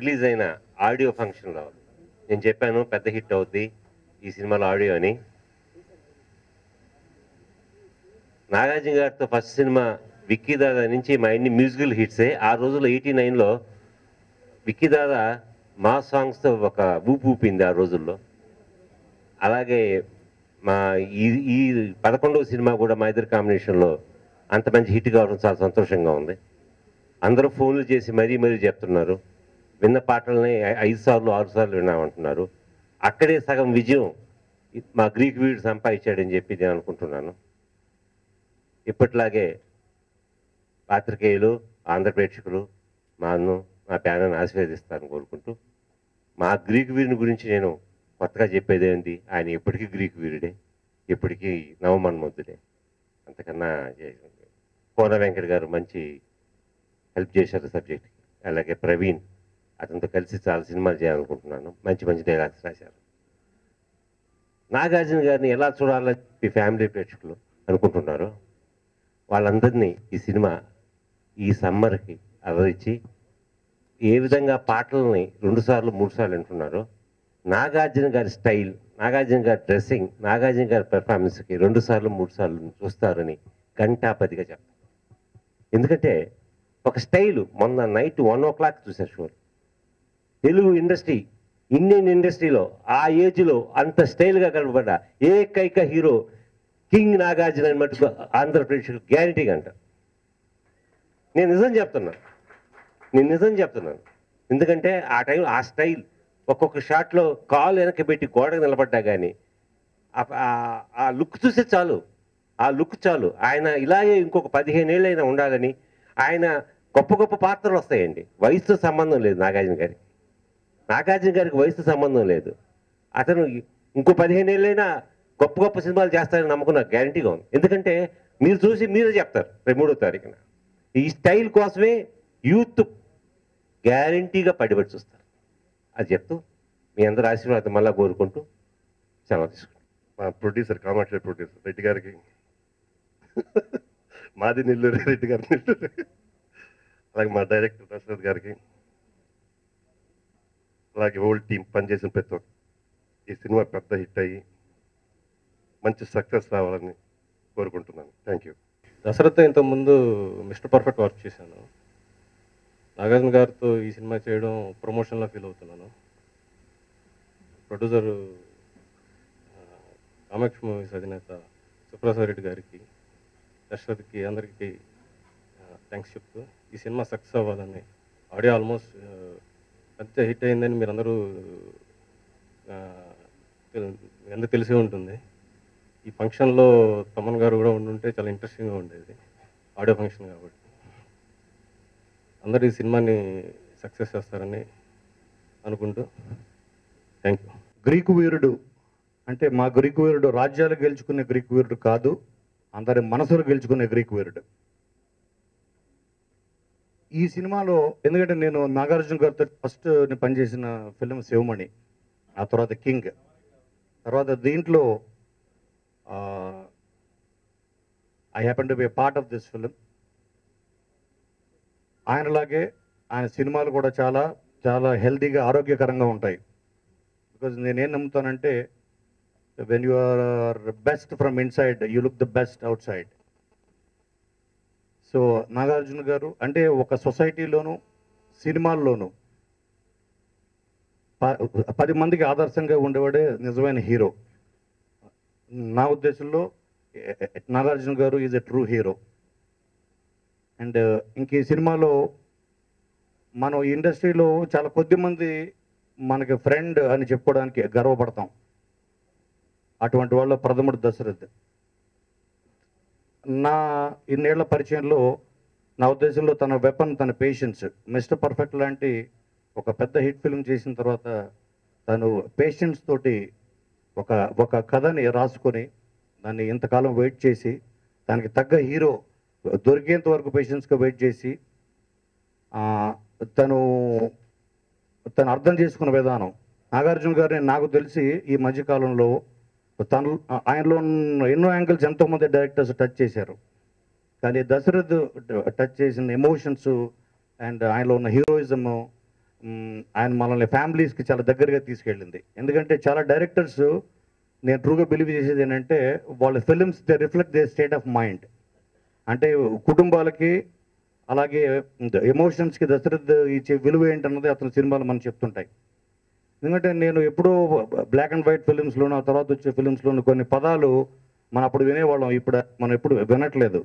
Release అయిన audio ఫంక్షన్లో నేను చెప్పాను పెద్ద హిట్ అవుద్ది ఈ సినిమాలో ఆడియో అని. నాగార్జున గారితో ఫస్ట్ సినిమా విక్కీదాదా నుంచి మా ఇన్ని మ్యూజికల్ హిట్సే. ఆ రోజుల్లో ఎయిటీ నైన్లో విక్కీ దాదా మా సాంగ్స్తో ఒక ఊపు ఊపింది ఆ రోజుల్లో. అలాగే మా ఈ ఈ పదకొండవ సినిమా కూడా మా ఇద్దరు కాంబినేషన్లో అంత మంచి హిట్ కావడం చాలా సంతోషంగా ఉంది. అందరూ ఫోన్లు చేసి మరీ మరీ చెప్తున్నారు. విన్న పాటల్ని ఐదు సార్లు ఆరు సార్లు విన్నామంటున్నారు. అక్కడే సగం విజయం మా గ్రీక్ వీడు సంపాదించాడని చెప్పి నేను అనుకుంటున్నాను. ఇప్పట్లాగే పాత్రికేయులు ఆంధ్ర ప్రేక్షకులు మా అన్ను మా ప్యానల్ని ఆశీర్వదిస్తారని కోరుకుంటూ మా గ్రీక్ వీరుని గురించి నేను కొత్తగా చెప్పేదేంటి ఆయన ఎప్పటికీ గ్రీక్ వీరుడే ఎప్పటికీ నవమన్మధుడే అంతకన్నా కోన వెంకట గారు మంచి హెల్ప్ చేశారు సబ్జెక్ట్కి. అలాగే ప్రవీణ్ అతనితో కలిసి చాలా సినిమాలు చేయాలనుకుంటున్నాను. మంచి మంచి డైలాగ్స్ రాశారు. నాగార్జున గారిని ఎలా చూడాలని చెప్పి ఫ్యామిలీ ప్రేక్షకులు అనుకుంటున్నారు వాళ్ళందరినీ ఈ సినిమా ఈ సమ్మర్కి అలరించి ఏ విధంగా పాటలని రెండు సార్లు మూడు సార్లు వింటున్నారో నాగార్జున గారి స్టైల్ నాగార్జున గారి డ్రెస్సింగ్ నాగార్జున గారి పెర్ఫార్మెన్స్కి రెండు సార్లు మూడు సార్లు చూస్తారని గంటాపతిగా చెప్తారు ఎందుకంటే ఒక స్టైల్ మొన్న నైట్ వన్ ఓ క్లాక్ చూశారు షోలు. తెలుగు ఇండస్ట్రీ ఇండియన్ ఇండస్ట్రీలో ఆ ఏజ్లో అంత స్టైల్గా కనపడ్డ. ఏకైక హీరో కింగ్ నాగార్జున అని మటుకు ఆంధ్రప్రదేశ్ గ్యారంటీగా అంట. నేను నిజం చెప్తున్నాను నేను నిజం చెప్తున్నాను. ఎందుకంటే ఆ టైం ఆ స్టైల్ ఒక్కొక్క షాట్లో కాలు వెనక్కి పెట్టి గోడకు నిలబడ్డా కానీ ఆ- ఆ లుక్ చూస్తే చాలు. ఆ లుక్ చాలు. ఆయన ఇలాగే ఇంకొక పదిహేను ఏళ్ళైనా ఉండాలని ఆయన గొప్ప గొప్ప పాత్రలు వస్తాయండి. వయసుతో సంబంధం లేదు నాగార్జున గారికి నాగార్జున గారికి వయసు సంబంధం లేదు. అతను ఇంకో పదిహేను ఏళ్ళైనా గొప్ప గొప్ప సినిమాలు చేస్తారని నమ్మకం నాకు గ్యారంటీగా ఉంది. ఎందుకంటే మీరు చూసి మీరే చెప్తారు రేపు మూడో తారీఖున. ఈ స్టైల్ కోసమే యూత్ గ్యారంటీగా పడిబడి చూస్తారు. అది చెప్తూ మీ అందరి ఆశీర్వాదం మళ్ళా కోరుకుంటూ సెలవు తీసుకుంటాం మా ప్రొడ్యూసర్ కామాక్షి ప్రొడ్యూసర్ రెడ్డి గారికి. మాది నెల్లూరు రెడ్డి గారి నెల్లూరు. అలాగే మా డైరెక్టర్ దశరథ్ గారికి. అలాగే ఓల్డ్ టీం పనిచేసిన ప్రతి ఒక్క ఈ సినిమా పెద్ద హిట్ అయ్యి మంచి సక్సెస్ రావాలని కోరుకుంటున్నాను. థ్యాంక్ యూ దసరతో ఇంతకుముందు మిస్టర్ పర్ఫెక్ట్ వర్క్ చేశాను. నాగార్జున గారితో ఈ సినిమా చేయడం ప్రమోషన్లో ఫీల్ అవుతున్నాను. ప్రొడ్యూసర్ కామాక్షి మూవీస్ అధినేత సుప్రసాద్ రెడ్డి గారికి దశరథ్కి అందరికీ థ్యాంక్స్ చెప్తూ ఈ సినిమా సక్సెస్ అవ్వాలని ఆడియో ఆల్మోస్ట్ పెద్ద హిట్ అయిందని మీరు అందరూ తెలిసే ఉంటుంది. ఈ ఫంక్షన్లో తమన్ గారు కూడా ఉండుంటే చాలా ఇంట్రెస్టింగ్గా ఉండేది. ఆడియో ఫంక్షన్ కాబట్టి. అందరూ ఈ సినిమాని సక్సెస్ చేస్తారని అనుకుంటూ థ్యాంక్ యూ గ్రీకు వీరుడు అంటే మా గ్రీకు వీరుడు రాజ్యాలు గెలుచుకునే గ్రీకు వీరుడు కాదు అందరి మనసులు గెలుచుకునే గ్రీకు వీరుడు. ఈ సినిమాలో ఎందుకంటే నేను నాగార్జున గారితో ఫస్ట్ నేను పనిచేసిన ఫిలిం శివమణి ఆ తర్వాత కింగ్. తర్వాత దీంట్లో I happen to be part of this film ఆయనలాగే ఆయన సినిమాలు కూడా చాలా చాలా హెల్తీగా ఆరోగ్యకరంగా ఉంటాయి. బికాజ్ నేనేం నమ్ముతానంటే when you are best from inside you look the best outside so Nagarjuna garu అంటే ఒక సొసైటీలోను సినిమాల్లోనూ ప- పది మందికి ఆదర్శంగా ఉండేవాడే నిజమైన హీరో. నా ఉద్దేశంలో Nagarjuna garu is a true hero. And ఇంక ఈ సినిమాలో మనం ఈ ఇండస్ట్రీలో చాలా కొద్ది మంది మనకి ఫ్రెండ్ అని చెప్పుకోవడానికి గర్వపడతాం. అటువంటి వాళ్ళు ప్రథముడు దశరథ్. నా ఇన్నేళ్ళ పరిచయంలో నా ఉద్దేశంలో తన వెపన్ తన పేషెన్స్ మిస్టర్ పర్ఫెక్ట్ లాంటి ఒక పెద్ద హిట్ ఫిల్మ్ చేసిన తర్వాత తను పేషెన్స్ తోటి ఒక ఒక కథని రాసుకొని దాన్ని ఇంతకాలం వెయిట్ చేసి దానికి తగ్గ హీరో దొరికేంత వరకు పేషెన్స్గా వెయిట్ చేసి తను తను అర్థం చేసుకున్న విధానం. నాగార్జున గారిని నాకు తెలిసి ఈ మధ్యకాలంలో తను ఆయనలో ఎన్నో యాంగిల్స్ ఎంతోమంది డైరెక్టర్స్ టచ్ చేశారు. కానీ దశరథ్ టచ్ చేసిన ఎమోషన్స్ అండ్ ఆయనలో ఉన్న హీరోయిజము ఆయన మనల్ని ఫ్యామిలీస్కి చాలా దగ్గరగా తీసుకెళ్ళింది. ఎందుకంటే చాలా డైరెక్టర్స్ నేను ట్రూగా బిలీవ్ చేసేది ఏంటంటే వాళ్ళ films they reflect they state of mind. అంటే కుటుంబాలకి అలాగే ఎమోషన్స్కి దశరథ్ ఇచ్చే విలువ ఏంటన్నది అతని సినిమాలు మనం చెప్తుంటాయి. ఎందుకంటే నేను ఎప్పుడో బ్లాక్ అండ్ వైట్ ఫిలిమ్స్లోను ఆ తర్వాత వచ్చే ఫిలిమ్స్లోను కొన్ని పదాలు మనం అప్పుడు వినేవాళ్ళం. ఇప్పుడు మనం ఎప్పుడు వినట్లేదు.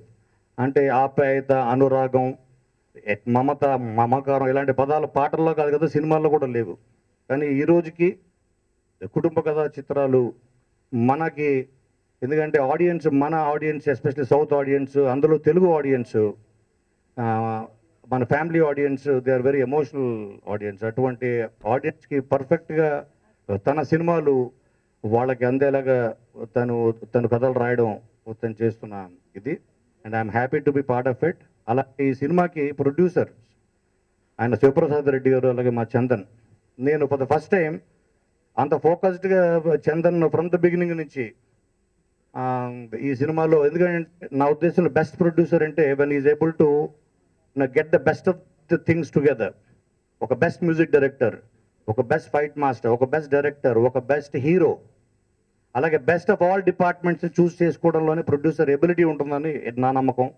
అంటే ఆప్యాయత అనురాగం మమత మమకారం ఇలాంటి పదాలు పాటల్లో కాదు కదా సినిమాల్లో కూడా లేవు. కానీ ఈ రోజుకి కుటుంబ కథా చిత్రాలు మనకి ఎందుకంటే ఆడియన్స్ మన ఆడియన్స్ ఎస్పెషల్లీ సౌత్ ఆడియన్స్ అందులో తెలుగు ఆడియన్స్ మన family audience they are very emotional audience. అటువంటి ఆడియన్స్కి పర్ఫెక్ట్గా తన సినిమాలు వాళ్ళకి అందేలాగా తను తను కథలు రాయడం తను చేస్తున్న ఇది. And I'm happy to be part of it అలా ఈ సినిమాకి ప్రొడ్యూసర్ ఆయన శివప్రసాద్ రెడ్డి గారు అలాగే మా చందన్. నేను ఫర్ ద ఫస్ట్ టైం అంత ఫోకస్డ్గా చందన్ ఫ్రమ్ ద బిగినింగ్ నుంచి ఈ సినిమాలో. ఎందుకంటే నా ఉద్దేశంలో బెస్ట్ ప్రొడ్యూసర్ అంటే when is able to get the best of the things together ఒక బెస్ట్ మ్యూజిక్ డైరెక్టర్ ఒక బెస్ట్ ఫైట్ మాస్టర్ ఒక బెస్ట్ డైరెక్టర్ ఒక బెస్ట్ హీరో అలాగే best of all departments choose చేసుకోవడంలోనే producer ability ఉంటుందని నా నమ్మకం.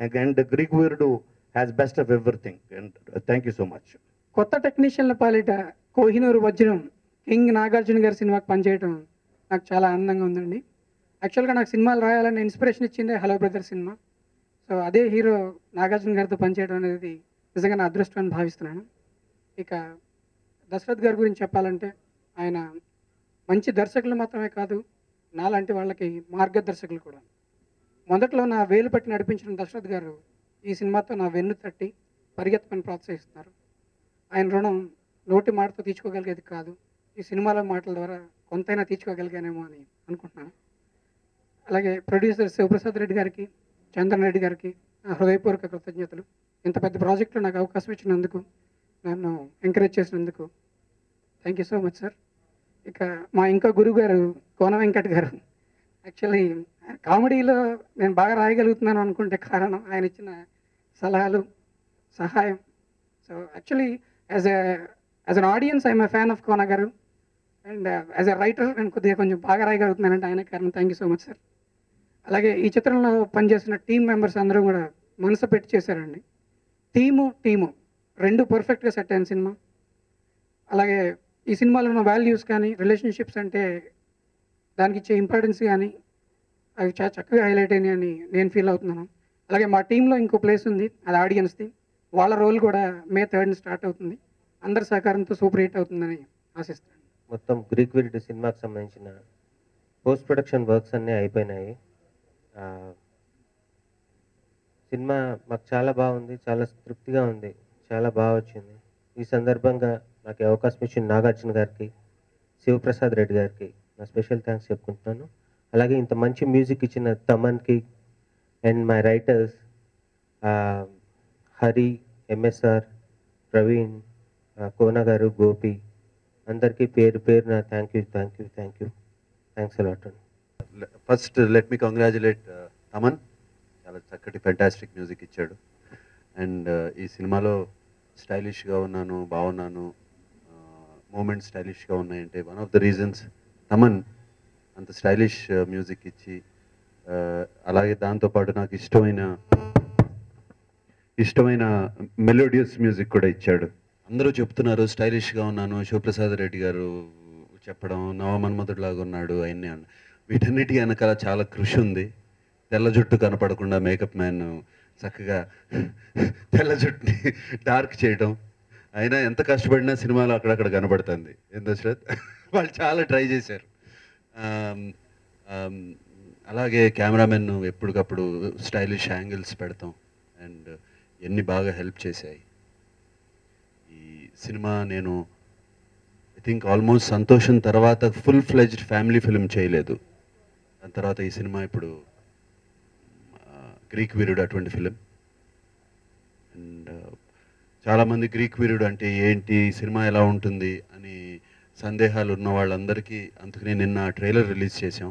And Greek Veerudu has best of everything and thank you so much కొత్త టెక్నీషియన్ల పాలిట కోహినూరు వజ్రం కింగ్ నాగార్జున గారి సినిమాకి పనిచేయడం నాకు చాలా ఆనందంగా ఉందండి. యాక్చువల్గా నాకు సినిమాలు రాయాలని ఇన్స్పిరేషన్ ఇచ్చిందే హలో బ్రదర్ సినిమా. సో అదే హీరో నాగార్జున గారితో పనిచేయడం అనేది నిజంగా నా అదృష్టం అని భావిస్తున్నాను. ఇక దశరథ్ గారి గురించి చెప్పాలంటే ఆయన మంచి దర్శకులు మాత్రమే కాదు నాలాంటి వాళ్ళకి మార్గదర్శకులు కూడా. మొదట్లో నా వేలు పట్టి నడిపించిన దశరథ్ గారు ఈ సినిమాతో నా వెన్ను తట్టి పరిగెత్తమని ప్రోత్సహిస్తున్నారు. ఆయన రుణం నోటి మాటతో తీర్చుకోగలిగేది కాదు ఈ సినిమాలో మాటల ద్వారా కొంతైనా తీర్చుకోగలిగానేమో అని అనుకుంటున్నాను. అలాగే ప్రొడ్యూసర్ శివప్రసాద్ రెడ్డి గారికి చంద్రన్ రెడ్డి గారికి హృదయపూర్వక కృతజ్ఞతలు. ఇంత పెద్ద ప్రాజెక్టులో నాకు అవకాశం ఇచ్చినందుకు నన్ను ఎంకరేజ్ చేసినందుకు thank you so much sir ఇక మా ఇంకో గురువు గారు కోన వెంకట్ గారు. యాక్చువల్లీ కామెడీలో నేను బాగా రాయగలుగుతున్నాను అనుకుంటే కారణం ఆయన ఇచ్చిన సలహాలు సహాయం. So actually as a as an audience I'm a fan of Kona garu. And as a writer నేను కొద్దిగా కొంచెం బాగా రాయగలుగుతున్నానంటే ఆయన కారణం. Thank you so much sir అలాగే ఈ చిత్రంలో పనిచేసిన టీం మెంబర్స్ అందరూ కూడా మనసు పెట్టి చేశారండి. Team team. రెండు పర్ఫెక్ట్గా సెట్ అయిన సినిమా. అలాగే ఈ సినిమాలో ఉన్న వాల్యూస్ కానీ రిలేషన్షిప్స్ అంటే దానికి ఇచ్చే ఇంపార్టెన్స్ కానీ అవి చాలా చక్కగా హైలైట్ అయినాయి అని నేను ఫీల్ అవుతున్నాను. అలాగే మా టీంలో ఇంకో ప్లేస్ ఉంది అది ఆడియన్స్ది వాళ్ళ రోల్ కూడా మే థర్డ్ని స్టార్ట్ అవుతుంది. అందరి సహకారంతో సూపర్ హిట్ అవుతుందని ఆశిస్తాను మొత్తం గ్రీక్ వీరుడు సినిమాకి సంబంధించిన పోస్ట్ ప్రొడక్షన్ వర్క్స్ అన్నీ అయిపోయినాయి. సినిమా మాకు చాలా బాగుంది చాలా తృప్తిగా ఉంది చాలా బాగా వచ్చింది. ఈ సందర్భంగా నాకు అవకాశం ఇచ్చిన నాగార్జున గారికి శివప్రసాద్ రెడ్డి గారికి నా స్పెషల్ థ్యాంక్స్ చెప్పుకుంటున్నాను. అలాగే ఇంత మంచి మ్యూజిక్ ఇచ్చిన తమన్కి and my writers Hari MSR Praveen Kona garu Gopi అందరికీ పేరు పేరు నా thank you thank you thank you thanks a lot అండి. First let me congratulate uh, Thaman. చాలా చక్కటి ఫెంటాస్టిక్ మ్యూజిక్ ఇచ్చాడు. అండ్ uh, ఈ సినిమాలో స్టైలిష్గా ఉన్నాను బాగున్నాను. Uh, మూమెంట్స్ స్టైలిష్గా ఉన్నాయంటే one of the reasons Thaman అంత స్టైలిష్ మ్యూజిక్ ఇచ్చి అలాగే దాంతోపాటు నాకు ఇష్టమైన ఇష్టమైన మెలోడియస్ మ్యూజిక్ కూడా ఇచ్చాడు. అందరూ చెప్తున్నారు స్టైలిష్గా ఉన్నాను శివప్రసాద్ రెడ్డి గారు చెప్పడం నవమన్మధుడిలాగా ఉన్నాడు అవన్నీ అన్న. వీటన్నిటి వెనకాల చాలా కృషి ఉంది. తెల్ల జుట్టు కనపడకుండా మేకప్ మ్యాన్ చక్కగా తెల్ల జుట్టుని డార్క్ చేయడం అయినా ఎంత కష్టపడినా సినిమాలో అక్కడక్కడ కనబడుతుంది ఏం వాళ్ళు చాలా ట్రై చేశారు. అలాగే కెమెరామెన్ ఎప్పటికప్పుడు స్టైలిష్ యాంగిల్స్ పెడతాం. అండ్ ఎన్ని బాగా హెల్ప్ చేశాయి. ఈ సినిమా నేను ఐ థింక్ ఆల్మోస్ట్ సంతోషం తర్వాత ఫుల్ ఫ్లెజ్డ్ ఫ్యామిలీ ఫిల్మ్ చేయలేదు. దాని తర్వాత ఈ సినిమా ఇప్పుడు గ్రీక్ వీరుడు అటువంటి ఫిలిం. అండ్ చాలామంది గ్రీక్ వీరుడు అంటే ఏంటి సినిమా ఎలా ఉంటుంది అని సందేహాలు ఉన్న వాళ్ళందరికీ అందుకనే నిన్న ట్రైలర్ రిలీజ్ చేసాం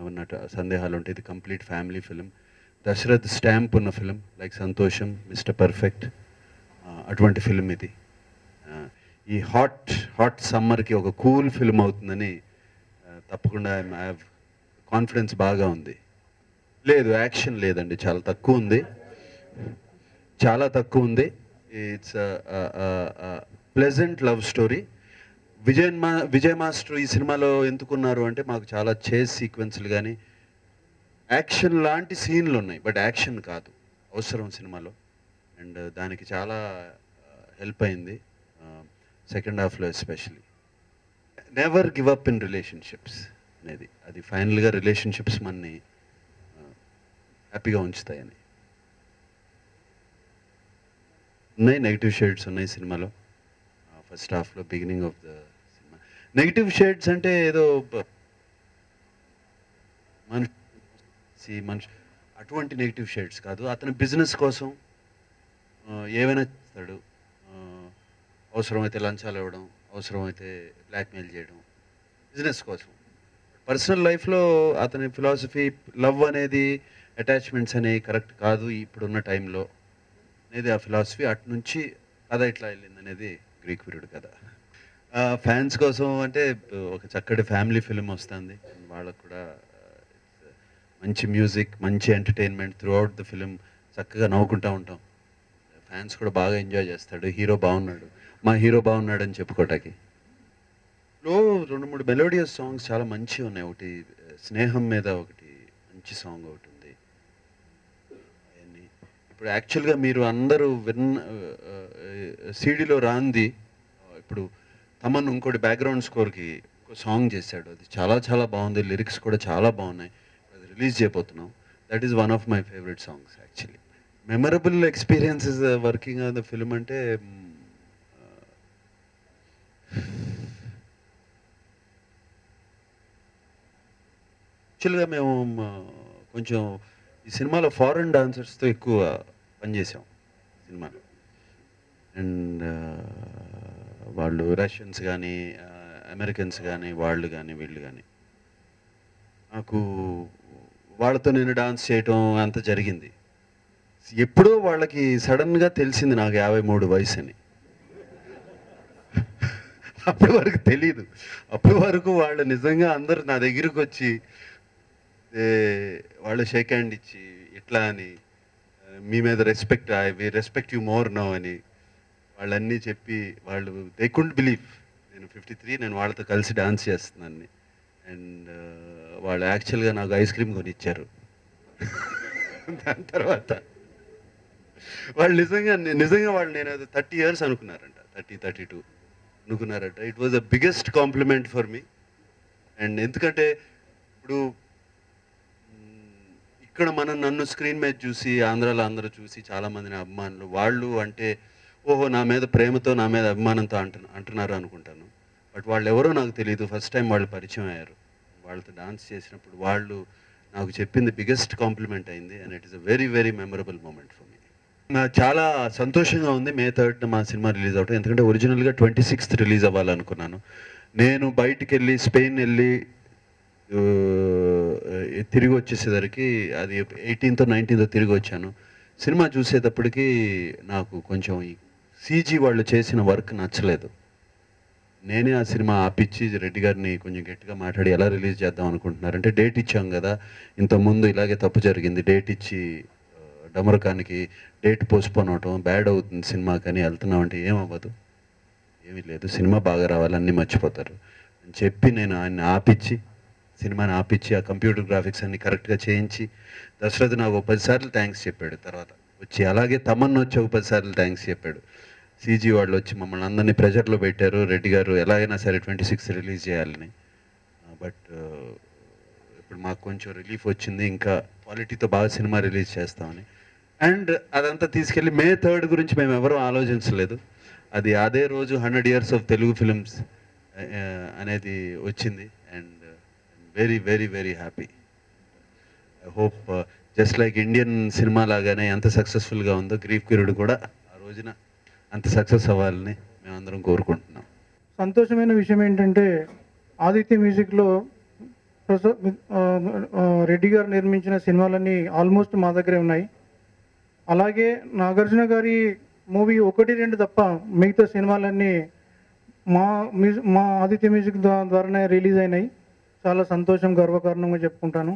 ఏమన్నా సందేహాలు ఉంటే ఇది complete family film. Dasarath stamp ఉన్న ఫిలిం లైక్ సంతోషం మిస్టర్ పర్ఫెక్ట్ అటువంటి ఫిలిం ఇది. ఈ హాట్ హాట్ సమ్మర్కి ఒక కూల్ ఫిలిం అవుతుందని తప్పకుండా ఐ హ్యావ్ కాన్ఫిడెన్స్ బాగా ఉంది. లేదు యాక్షన్ లేదండి. చాలా తక్కువ ఉంది. చాలా తక్కువ ఉంది. It's pleasant love story Vijay మా విజయ్ మాస్టర్ ఈ సినిమాలో ఎందుకున్నారు అంటే మాకు చాలా చేజ్ సీక్వెన్స్లు కానీ యాక్షన్ లాంటి సీన్లు ఉన్నాయి. బట్ యాక్షన్ కాదు. అవసరం సినిమాలో. అండ్ దానికి చాలా uh, హెల్ప్ అయింది. సెకండ్ హాఫ్లో especially never give up in relationships అనేది. అది ఫైనల్గా రిలేషన్షిప్స్ మనని హ్యాపీగా ఉంచుతాయని. ఉన్నాయి నెగిటివ్ షేడ్స్ ఉన్నాయి సినిమాలో. ఫస్ట్ హాఫ్లో beginning of the cinema. Negative shades అంటే ఏదో మనిషి మనిషి అటువంటి నెగిటివ్ షేడ్స్ కాదు. అతని బిజినెస్ కోసం ఏమైనా ఏవైనా చేస్తాడు. అవసరమైతే లంచాలు ఇవ్వడం అవసరమైతే బ్లాక్మెయిల్ చేయడం. బిజినెస్ కోసం. పర్సనల్ లైఫ్లో అతని ఫిలాసఫీ లవ్ అనేది అటాచ్మెంట్స్ అనేవి కరెక్ట్ కాదు ఇప్పుడున్న టైంలో. అనేది ఆ ఫిలాసఫీ అటు నుంచి కథ ఇట్లా వెళ్ళింది అనేది గ్రీక్ పీరియడ్ కథ. ఫ్యాన్స్ కోసం అంటే ఒక చక్కటి ఫ్యామిలీ ఫిలిం వస్తుంది. వాళ్ళకు కూడా మంచి మ్యూజిక్ మంచి entertainment throughout the film చక్కగా నవ్వుకుంటూ ఉంటాం. ఫ్యాన్స్ కూడా బాగా ఎంజాయ్ చేస్తాడు. హీరో బాగున్నాడు. మా హీరో బాగున్నాడు అని చెప్పుకోవటానికి లో రెండు మూడు మెలోడియస్ సాంగ్స్ చాలా మంచిగా ఉన్నాయి. ఒకటి స్నేహం మీద ఒకటి మంచి సాంగ్ ఒకటి ఉంది. ఇప్పుడు యాక్చువల్గా మీరు అందరూ విన్న సీడీలో రాంది ఇప్పుడు తమన్ ఇంకోటి బ్యాక్గ్రౌండ్ స్కోర్కి ఒక సాంగ్ చేశాడు. అది చాలా చాలా బాగుంది. లిరిక్స్ కూడా చాలా బాగున్నాయి. అది రిలీజ్ చేయబోతున్నాం. That is one of my favourite songs actually memorable experiences working on the film అంటే యాక్చువల్గా మేము కొంచెం ఈ సినిమాలో ఫారెన్ డాన్సర్స్తో ఎక్కువ పనిచేసాం సినిమాలో. అండ్ వాళ్ళు రష్యన్స్ కానీ అమెరికన్స్ కానీ వాళ్ళు కానీ వీళ్ళు కానీ నాకు వాళ్ళతో నేను డాన్స్ చేయటం అంత జరిగింది. ఎప్పుడో వాళ్ళకి సడన్గా తెలిసింది నాకు యాభై మూడు వయసు అని అప్పటి వరకు తెలీదు. అప్పటి వరకు వాళ్ళు నిజంగా అందరు నా దగ్గరికి వచ్చి వాళ్ళు షేక్ హ్యాండ్ ఇచ్చి ఇట్లా అని మీ మీద respect we respect you more no అని వాళ్ళన్నీ చెప్పి వాళ్ళు దే కుంట్ బిలీవ్ నేను ఫిఫ్టీ త్రీ నేను వాళ్ళతో కలిసి డాన్స్ చేస్తున్నాను అండ్ వాళ్ళు యాక్చువల్గా నాకు ఐస్ క్రీమ్ కొనిచ్చారు. దాని తర్వాత వాళ్ళు నిజంగా నిజంగా వాళ్ళు నేను అది థర్టీ ఇయర్స్ అనుకున్నారంట. థర్టీ థర్టీ టూ అనుకున్నారట. It was the biggest compliment for me and ఎందుకంటే ఇప్పుడు ఇక్కడ మనం నన్ను స్క్రీన్ మీద చూసి ఆంధ్రాలో అందరూ చూసి చాలామందిని అభిమానులు. వాళ్ళు అంటే ఓహో నా మీద ప్రేమతో నా మీద అభిమానంతో అంటు అంటున్నారు అనుకుంటాను. బట్ వాళ్ళు ఎవరో నాకు తెలియదు ఫస్ట్ టైం వాళ్ళు పరిచయం అయ్యారు. వాళ్ళతో డాన్స్ చేసినప్పుడు వాళ్ళు నాకు చెప్పింది బిగ్గెస్ట్ కాంప్లిమెంట్ అయింది. And it is a very very memorable moment for me నాకు చాలా సంతోషంగా ఉంది మే థర్డ్ మా సినిమా రిలీజ్ అవటం. ఎందుకంటే ఒరిజినల్గా ట్వంటీ సిక్స్త్ రిలీజ్ అవ్వాలనుకున్నాను. నేను బయటికి వెళ్ళి స్పెయిన్ వెళ్ళి తిరిగి వచ్చేసేసరికి అది ఎయిటీన్త్ నైన్టీన్త్ తిరిగి వచ్చాను. సినిమా చూసేటప్పటికి నాకు కొంచెం సీజీ వాళ్ళు చేసిన వర్క్ నచ్చలేదు. నేనే ఆ సినిమా ఆపిచ్చి రెడ్డి గారిని కొంచెం గట్టిగా మాట్లాడి ఎలా రిలీజ్ చేద్దాం అనుకుంటున్నారంటే డేట్ ఇచ్చాం కదా ఇంతకుముందు ఇలాగే తప్పు జరిగింది డేట్ ఇచ్చి డమరకానికి డేట్ పోస్ట్పోన్ అవటం బ్యాడ్ అవుతుంది సినిమా కానీ వెళ్తున్నాం అంటే ఏమవ్వదు ఏమీ లేదు సినిమా బాగా రావాలన్నీ మర్చిపోతారు. అని చెప్పి నేను ఆయన్ని ఆపిచ్చి సినిమాని ఆపించి ఆ కంప్యూటర్ గ్రాఫిక్స్ అన్ని కరెక్ట్గా చేయించి దశరథ్ నాకు ఒక పదిసార్లు థ్యాంక్స్ చెప్పాడు తర్వాత. వచ్చి అలాగే తమన్ వచ్చి ఒక పదిసార్లు థ్యాంక్స్ చెప్పాడు. సీజీ వాళ్ళు వచ్చి మమ్మల్ని అందరినీ ప్రెజర్లో పెట్టారు. రెడ్డి గారు ఎలాగైనా సరే ట్వంటీ సిక్స్ రిలీజ్ చేయాలని. బట్ ఇప్పుడు మాకు కొంచెం రిలీఫ్ వచ్చింది. ఇంకా క్వాలిటీతో బాగా సినిమా రిలీజ్ చేస్తామని. అండ్ అదంతా తీసుకెళ్ళి మే థర్డ్ గురించి మేము ఎవరూ ఆలోచించలేదు. అది అదే రోజు hundred years of Telugu films అనేది వచ్చింది. Very very very happy I hope just like Indian cinema లాగానే ఎంత సక్సెస్ఫుల్గా ఉందో గ్రీఫ్ కిరుడు కూడా ఆ రోజున అంత సక్సెస్ అవ్వాలని మేమందరం కోరుకుంటున్నాం. సంతోషమైన విషయం ఏంటంటే ఆదిత్య మ్యూజిక్లో ప్రస- రెడ్డి గారు నిర్మించిన సినిమాలన్నీ ఆల్మోస్ట్ మా దగ్గరే ఉన్నాయి. అలాగే నాగార్జున గారి మూవీ ఒకటి రెండు తప్ప మిగతా సినిమాలన్నీ మా మ్యూజిక్ మా ఆదిత్య మ్యూజిక్ ద్వారానే రిలీజ్ అయినాయి. చాలా సంతోషం గర్వకారణంగా చెప్పుకుంటాను.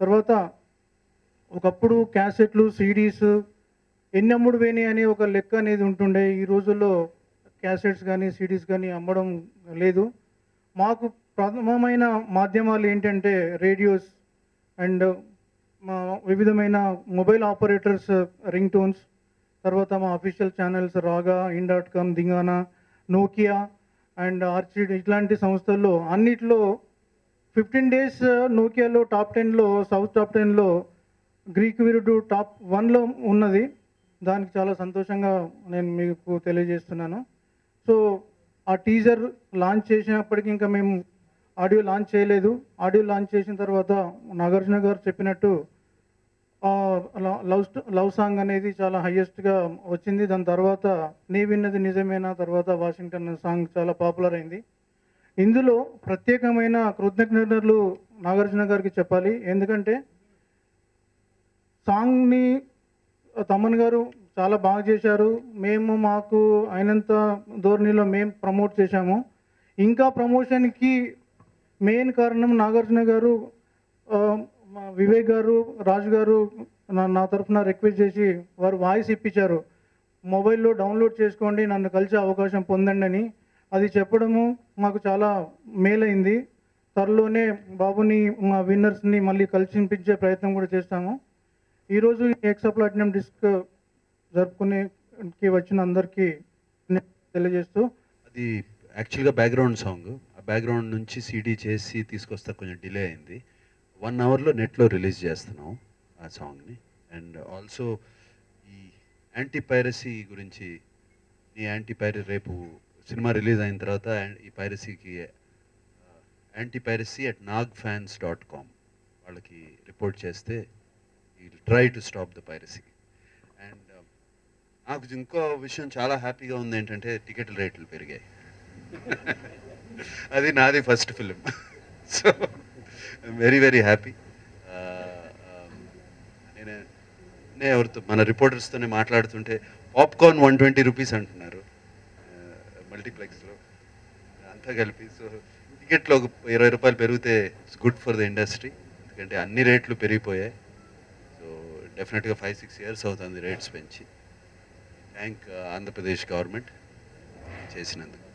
తర్వాత ఒకప్పుడు క్యాసెట్లు సీడీస్ ఎన్ని అమ్ముడు పోయినాయి అనే ఒక లెక్క అనేది ఉంటుండే. ఈ రోజుల్లో క్యాసెట్స్ కానీ సీడీస్ కానీ అమ్మడం లేదు. మాకు ప్రథమమైన మాధ్యమాలు ఏంటంటే రేడియోస్ అండ్ మా వివిధమైన మొబైల్ ఆపరేటర్స్ రింగ్ టోన్స్ తర్వాత మా official channels Raaga in dot com Dhingana Nokia and orchid ఇట్లాంటి సంస్థల్లో అన్నిట్లో ఫిఫ్టీన్ డేస్ uh, నోకియాలో టాప్ టెన్లో సౌత్ టాప్ టెన్లో గ్రీక్ వీరుడు టాప్ వన్లో ఉన్నది. దానికి చాలా సంతోషంగా నేను మీకు తెలియజేస్తున్నాను. సో ఆ టీజర్ లాంచ్ చేసినప్పటికీ ఇంకా మేము ఆడియో లాంచ్ చేయలేదు. ఆడియో లాంచ్ చేసిన తర్వాత నాగార్జున గారు చెప్పినట్టు లవ్ లవ్ సాంగ్ అనేది చాలా హయ్యెస్ట్గా వచ్చింది. దాని తర్వాత నీ విన్నది నిజమేనా? తర్వాత వాషింగ్టన్ సాంగ్ చాలా పాపులర్ అయింది. ఇందులో ప్రత్యేకమైన కృతజ్ఞతలు నాగార్జున గారికి చెప్పాలి. ఎందుకంటే సాంగ్ని తమన్ గారు చాలా బాగా చేశారు. మేము మాకు అయినంత ధోరణిలో మేము ప్రమోట్ చేశాము. ఇంకా ప్రమోషన్కి మెయిన్ కారణం నాగార్జున గారు వివేక్ గారు రాజు గారు నా నా తరఫున రిక్వెస్ట్ చేసి వారు వాయిస్ ఇప్పించారు. మొబైల్లో డౌన్లోడ్ చేసుకోండి నన్ను కలిసే అవకాశం పొందండి అని. అది చెప్పడము మాకు చాలా మేలైంది. త్వరలోనే బాబుని మా విన్నర్స్ని మళ్ళీ కలిసిపించే ప్రయత్నం కూడా చేస్తాము. ఈరోజు ఎక్సా ప్లాటినం డిస్క్ జరుపుకునేకి వచ్చిన అందరికీ తెలియజేస్తూ అది యాక్చువల్గా బ్యాక్గ్రౌండ్ సాంగ్. ఆ బ్యాక్గ్రౌండ్ నుంచి సీడీ చేసి తీసుకొస్తా కొంచెం డిలే అయింది. వన్ అవర్లో నెట్లో రిలీజ్ చేస్తున్నాం ఆ సాంగ్ని. అండ్ ఆల్సో ఈ యాంటీ పైరసీ గురించి ఈ యాంటీ పైర రేపు సినిమా రిలీజ్ అయిన తర్వాత ఈ పైరసీకి anti piracy at Nag fans dot com వాళ్ళకి రిపోర్ట్ చేస్తే ఈ try to stop the piracy. And నాకు ఇంకో విషయం చాలా హ్యాపీగా ఉంది ఏంటంటే టికెట్ రేట్లు పెరిగాయి. అది నాది first film. So very very happy. నేను ఎవరితో మన రిపోర్టర్స్తోనే మాట్లాడుతుంటే పాప్కార్న్ వన్ ట్వంటీ రూపీస్ అంటున్నారు. మల్టీప్లెక్స్లో. అంతా కలిపి సో టికెట్లో ఒక ఇరవై రూపాయలు పెరిగితే it's good for the industry. ఎందుకంటే అన్ని రేట్లు పెరిగిపోయాయి. సో డెఫినెట్గా ఫైవ్ సిక్స్ ఇయర్స్ అవుతుంది రేట్స్ పెంచి. థ్యాంక్ ఆంధ్రప్రదేశ్ గవర్నమెంట్ చేసినందుకు.